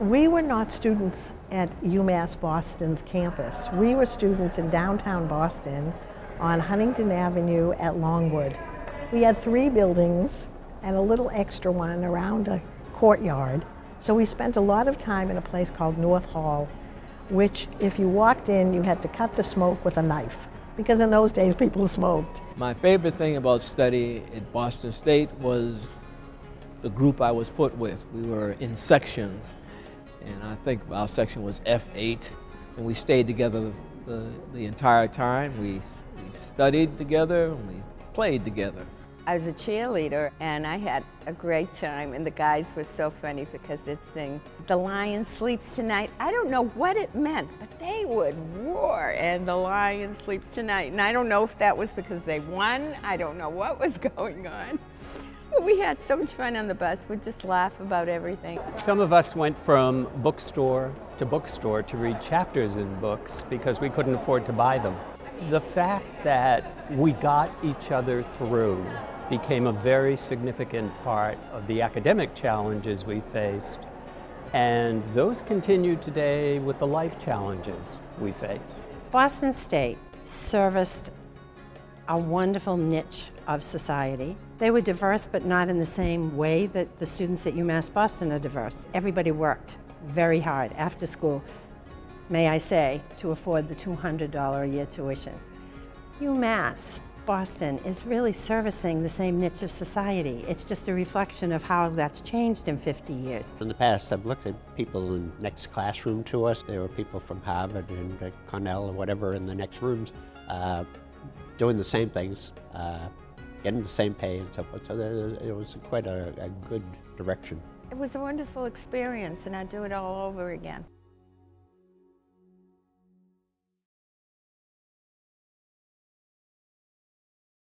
We were not students at UMass Boston's campus. We were students in downtown Boston on Huntington Avenue at Longwood. We had three buildings and a little extra one around a courtyard. So we spent a lot of time in a place called North Hall, which if you walked in, you had to cut the smoke with a knife because in those days people smoked. My favorite thing about study at Boston State was the group I was put with. We were in sections and I think our section was F8, and we stayed together the, the entire time. We, we studied together, and we played together. I was a cheerleader and I had a great time and the guys were so funny because they'd sing The Lion Sleeps Tonight. I don't know what it meant, but they would roar and The Lion Sleeps Tonight. And I don't know if that was because they won. I don't know what was going on. We had so much fun on the bus. We'd just laugh about everything. Some of us went from bookstore to bookstore to read chapters in books because we couldn't afford to buy them. The fact that we got each other through became a very significant part of the academic challenges we faced. And those continue today with the life challenges we face. Boston State serviced a wonderful niche of society. They were diverse, but not in the same way that the students at UMass Boston are diverse. Everybody worked very hard after school, may I say, to afford the $200 a year tuition. UMass Boston is really servicing the same niche of society. It's just a reflection of how that's changed in 50 years. In the past, I've looked at people in next classroom to us. There were people from Harvard and Cornell or whatever in the next rooms. Uh, doing the same things, uh, getting the same pay and so forth. So it was quite a, a good direction. It was a wonderful experience and I'd do it all over again.